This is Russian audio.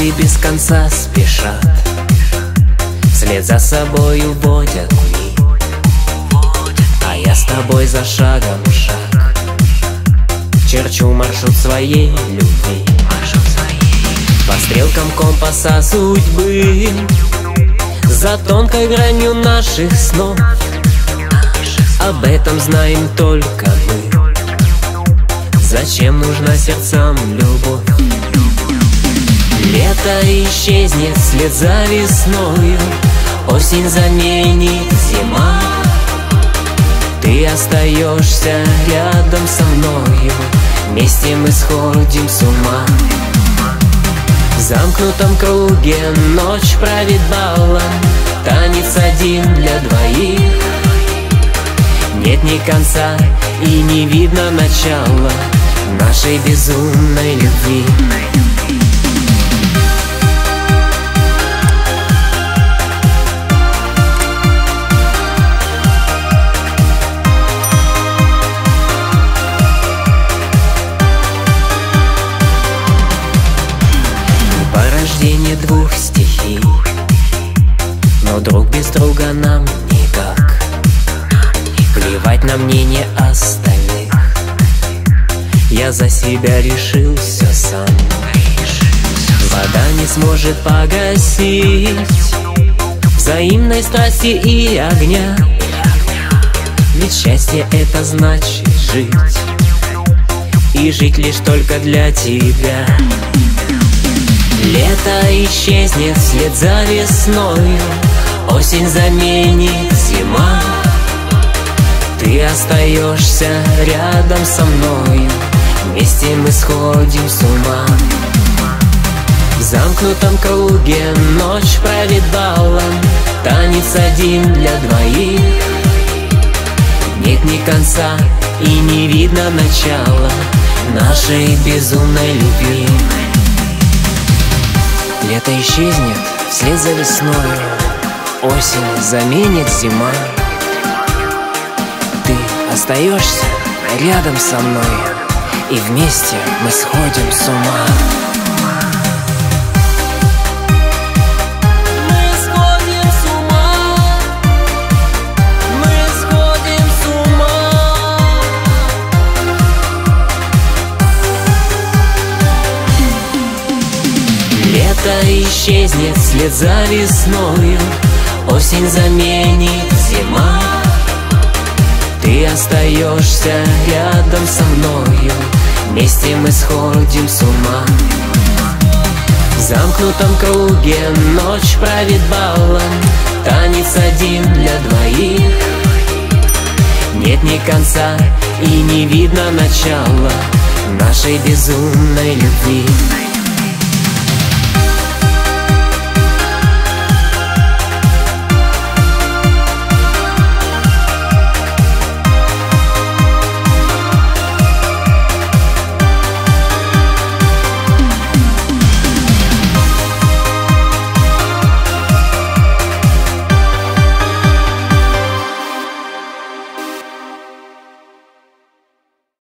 Минуты без конца спешат. Вслед за собою водят дни А я с тобой за шагом шаг. Черчу маршрут своей любви. По стрелкам компаса судьбы. За тонкой гранью наших снов. Об этом знаем только мы. Зачем нужна сердцам любовь? Лето исчезнет вслед за весною. Осень заменит зима. Ты остаешься рядом со мною. Вместе мы сходим с ума. В замкнутом круге ночь правит балом Танец один для двоих. Нет ни конца и не видно начала Нашей безумной любви Порождение двух стихий. Но друг без друга нам никак. Плевать на мнение остальных. Я за себя решил все сам. Вода не сможет погасить Взаимной страсти и огня. Ведь счастье это значит жить. И жить лишь только для тебя Лето исчезнет вслед за весною Осень заменит зима. Ты остаешься рядом со мною Вместе мы сходим с ума. В замкнутом круге ночь правит балом Танец один для двоих. Нет ни конца и не видно начала Нашей безумной любви Лето исчезнет вслед за весною Осень заменит зима. Ты остаешься рядом со мной И вместе мы сходим с ума Лето исчезнет вслед за весною. Осень заменит зима. Ты остаешься рядом со мною. Вместе мы сходим с ума. В замкнутом круге ночь правит балом. Танец один для двоих. Нет ни конца и не видно начала Нашей безумной любви